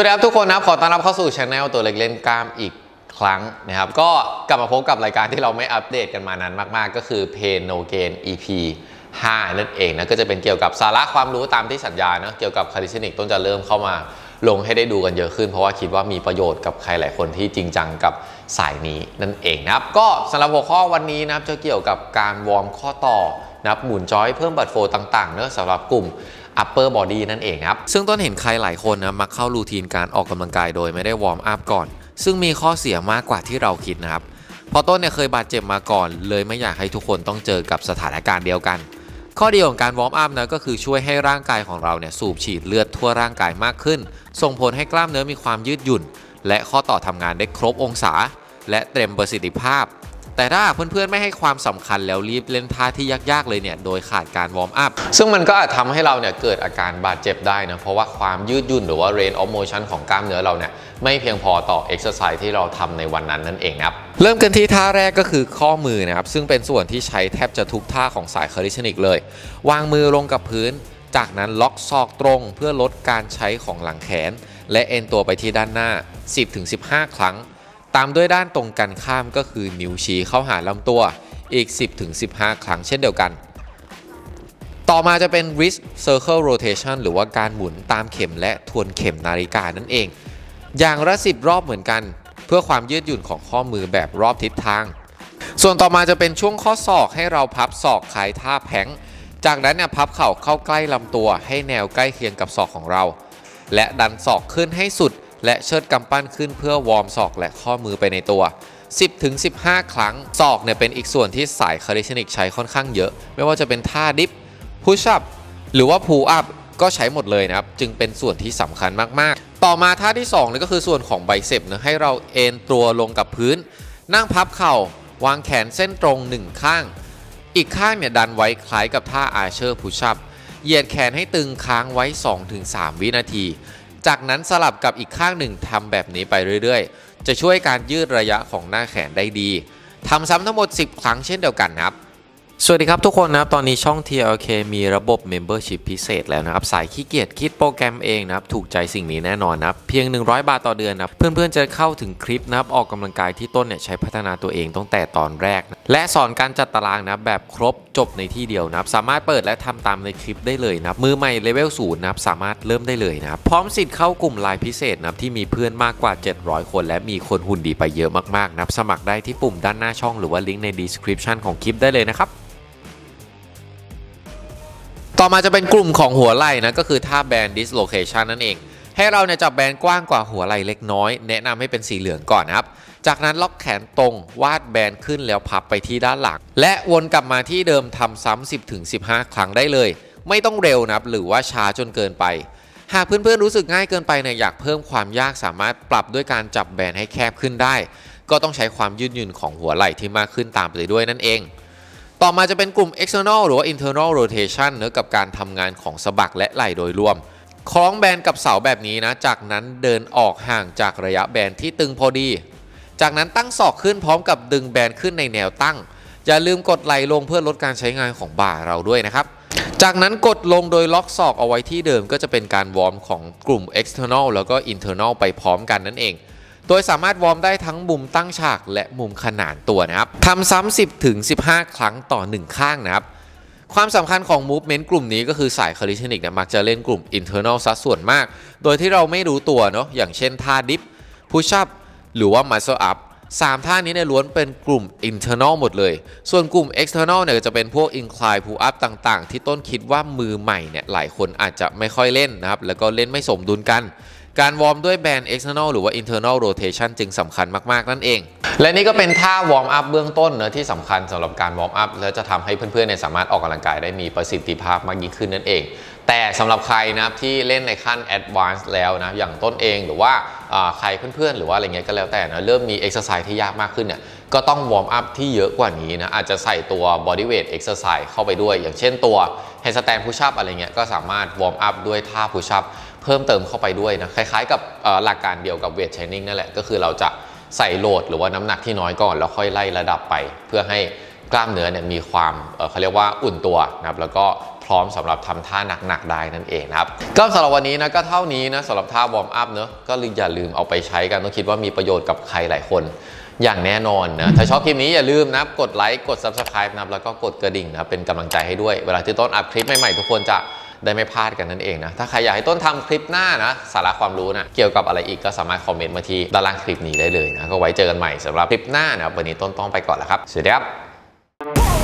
วัสดีครับทุกคนนะครับขอต้อนรับเข้าสู่ช anel ตัวเล็กเล่นกล้ามอีกครั้งนะครับก็กลับมาพบกับรายการที่เราไม่อัปเดตกันมานานมากๆ ก็คือ Pain No Gain EP 5 นั่นเองนะก็จะเป็นเกี่ยวกับสาระความรู้ตามที่สัญญาเนาะเกี่ยวกับคาริสนิกต้นจะเริ่มเข้ามาลงให้ได้ดูกันเยอะขึ้น เพราะว่าคิดว่ามีประโยชน์กับใครหลายคนที่จริงจังกับสายนี้นั่นเองนะครับก็สำหรับหัวข้อวันนี้นะครับจะเกี่ยวกับการวอร์มข้อต่อนะครับหมุนจอยเพิ่มบัตรโฟต่างๆเนอะสำหรับกลุ่ม upper body นั่นเองครับ ซึ่งต้นเห็นใครหลายคนนะมักเข้า routine การออกกำลังกายโดยไม่ได้วอร์มอัพก่อน ซึ่งมีข้อเสียมากกว่าที่เราคิดนะครับเพราะต้นเนี่ยเคยบาดเจ็บมาก่อน เลยไม่อยากให้ทุกคนต้องเจอกับสถานการณ์เดียวกัน ข้อดีของการวอร์มอัพนะก็คือช่วยให้ร่างกายของเราเนี่ยสูบฉีดเลือดทั่วร่างกายมากขึ้น ส่งผลให้กล้ามเนื้อมีความยืดหยุ่น และข้อต่อทำงานได้ครบองศา และเต็มประสิทธิภาพ แต่ถ้าเพื่อนๆไม่ให้ความสำคัญแล้วรีบเล่นท่าที่ยากๆเลยเนี่ยโดยขาดการวอร์มอัพซึ่งมันก็อาจทำให้เราเนี่ยเกิดอาการบาดเจ็บได้นะเพราะว่าความยืดหยุ่นหรือว่า range of motion ของกล้ามเนื้อเราเนี่ยไม่เพียงพอต่อ exercise ที่เราทำในวันนั้นนั่นเองครับเริ่มกันที่ท่าแรกก็คือข้อมือนะครับซึ่งเป็นส่วนที่ใช้แทบจะทุกท่าของสายคาริชนิกเลย วางมือลงกับพื้น จากนั้นล็อกศอกตรงเพื่อลดการใช้ของหลังแขน และเอ็นตัวไปที่ด้านหน้า 10-15 ครั้ง ตามด้วยด้านตรงกันข้ามก็คือนิ้วชี้เข้าหาลำตัวอีก 10-15 ครั้งเช่นเดียวกัน ต่อมาจะเป็น wrist circle rotation หรือว่าการหมุนตามเข็มและทวนเข็มนาฬิกานั่นเอง อย่างละ 10 รอบเหมือนกัน เพื่อความยืดหยุ่นของข้อมือแบบรอบทิศทาง ส่วนต่อมาจะเป็นช่วงข้อศอกให้เราพับศอกคลายท่าแผงจากนั้นเนี่ยพับเข่าเข้าใกล้ลำตัวให้แนวใกล้เคียงกับศอกของเรา และดันศอกขึ้นให้สุด และเชิดกำปั้นขึ้นเพื่อวอร์มศอกและข้อมือไปในตัว 10-15 ครั้งศอกเนี่ยเป็นอีกส่วนที่สายคาริชนิกใช้ค่อนข้างเยอะ ไม่ว่าจะเป็นท่าดิฟพุชอัพหรือว่าพูอัพก็ใช้หมดเลยนะครับ จึงเป็นส่วนที่สำคัญมากๆ ต่อมาท่าที่2นี่ก็คือส่วนของ bicep นะให้เราเอนตัวลงกับพื้น นั่งพับเข่าวางแขนเส้นตรงหนึ่งข้าง อีกข้างเนี่ยดันไว้คล้ายกับท่า archer push up เหยียดแขนให้ตึงค้างไว้ 2-3 วินาที จากนั้นสลับกับอีกข้างหนึ่งทำแบบนี้ไปเรื่อยๆ จะช่วยการยืดระยะของหน้าแขนได้ดีทำซ้ำทั้งหมด 10 ครั้งเช่นเดียวกันนะครับ สวัสดีครับทุกคนนะครับตอนนี้ช่อง TLK มีระบบ Membership พิเศษแล้วนะครับ สายขี้เกียจคิดโปรแกรมเองนะครับ ถูกใจสิ่งนี้แน่นอนนะครับ เพียง 100 บาทต่อเดือนนะเพื่อนๆจะเข้าถึงคลิปนะครับ ออกกำลังกายที่ต้นเนี่ยใช้พัฒนาตัวเองตั้งแต่ตอนแรกนะและสอนการจัดตารางนะแบบครบจบในที่เดียวนะครับ สามารถเปิดและทำตามในคลิปได้เลยนะมือใหม่เลเวลศูนย์นะครับสามารถเริ่มได้เลยนะครับพร้อมสิทธิ์เข้ากลุ่มไลน์พิเศษนะครับที่มีเพื่อนมากกว่า 700 คน และมีคนหุ่นดีไปเยอะมากๆนะครับสมัครได้ที่ปุ่มด้านหน้าช่องหรือว่าลิงก์ใน description ของคลิปได้เลยนะครับ ต่อมาจะเป็นกลุ่มของหัวไหล่นะก็คือท่าแบน dislocation นั่นเอง ให้เราเนี่ยจับแบนกว้างกว่าหัวไหล่เล็กน้อย แนะนำให้เป็นสีเหลืองก่อนนะครับ จากนั้นล็อกแขนตรงวาดแบนขึ้นแล้วพับไปที่ด้านหลัง และวนกลับมาที่เดิมทำซ้ำ10ถึง15 ครั้งได้เลย ไม่ต้องเร็วนะครับหรือว่าช้าจนเกินไป หากเพื่อนๆรู้สึกง่ายเกินไปเนี่ยอยากเพิ่มความยากสามารถปรับด้วยการจับแบนให้แคบขึ้นได้ ก็ต้องใช้ความยืดหยุ่นของหัวไหล่ที่มากขึ้นตามไปด้วยนั่นเอง ต่อมาจะเป็นกลุ่ม external หรือว่า internal rotation เนื้อกับการทำงานของสะบักและไหล่โดยรวมคล้องแบนกับเสาแบบนี้นะ จากนั้นเดินออกห่างจากระยะแบนที่ตึงพอดี จากนั้นตั้งศอกขึ้นพร้อมกับดึงแบนขึ้นในแนวตั้ง อย่าลืมกดไหล่ลงเพื่อลดการใช้งานของบ่าเราด้วยนะครับ จากนั้นกดลงโดยล็อกศอกเอาไว้ที่เดิมก็จะเป็นการวอร์มของกลุ่ม external แล้วก็ internal ไปพร้อมกันนั่นเอง โดยสามารถวอร์มได้ทั้งมุมตั้งฉากและมุมขนานตัวนะครับทำซ้ำ10ถึง15 ครั้งต่อ 1 ข้างนะครับ ความสำคัญของ movement กลุ่มนี้ก็คือสาย calisthenics เนี่ยมักจะเล่นกลุ่ม internal ซะส่วนมาก โดยที่เราไม่รู้ตัวเนาะอย่างเช่นท่า dip push up หรือว่า muscle up สามท่านี้เนี่ยล้วนเป็นกลุ่ม internal หมดเลย ส่วนกลุ่ม external เนี่ยจะเป็นพวก incline pull up ต่าง ๆ ที่ต้นคิดว่ามือใหม่เนี่ยหลายคนอาจจะไม่ค่อยเล่นนะครับ แล้วก็เล่นไม่สมดุลกัน การวอร์มด้วย band external หรือว่า internal rotation จึงสำคัญมาก ๆ นั่นเอง และนี่ก็เป็นท่าวอร์มอัพเบื้องต้นเนะที่สำคัญสำหรับการวอร์มอัพและจะทำให้เพื่อนๆเนี่ยสามารถออกกำลังกายได้มีประสิทธิภาพมากยิ่งขึ้นนั่นเอง แต่สำหรับใครนะครับที่เล่นในขั้น advanced แล้วนะอย่างต้นเองหรือว่าใครเพื่อนๆ หรือว่าอะไรเงี้ยก็แล้วแต่นะเริ่มมี exercise ที่ยากมากขึ้นเนี่ยก็ต้องวอร์มอัพที่เยอะกว่านี้นะอาจจะใส่ตัว body weight exercise เข้าไปด้วย อย่างเช่นตัว handstand push up อะไรเงี้ยก็สามารถวอร์มอัพด้วยท่า push up เพิ่มเติมเข้าไปด้วยนะคล้ายๆ กับหลักการเดียวกับ weight training นั่นแหละก็คือเราจะใส่ load หรือว่าน้ำหนักที่น้อยก่อนแล้วค่อยไล่ระดับไป เพื่อให้กล้ามเนื้อเนี่ยมีความเขาเรียกว่าอุ่นตัวนะครับแล้วก็พร้อมสำหรับทำท่าหนักๆได้นั่นเองนะครับก็สำหรับวันนี้นะก็เท่านี้นะสำหรับท่าวอร์มอัพเนอะก็อย่าลืมเอาไปใช้กันต้นคิดว่ามีประโยชน์กับใครหลายคนอย่างแน่นอนนะถ้าชอบคลิปนี้อย่าลืมนะกดไลค์กด Subscribe นะแล้วก็กดกระดิ่งนะเป็นกำลังใจให้ด้วย เวลาที่ต้นอัพคลิปใหม่ๆทุกคนจะ ได้ไม่พลาดกันนั่นเองนะ ถ้าใครอยากให้ต้นทำคลิปหน้านะ สาระความรู้นะ เกี่ยวกับอะไรอีกก็สามารถคอมเมนต์มาที่ด้านล่างคลิปนี้ได้เลยนะ ก็ไว้เจอกันใหม่สำหรับคลิปหน้านะวันนี้ต้นต้องไปก่อนแล้วครับสวัสดีครับ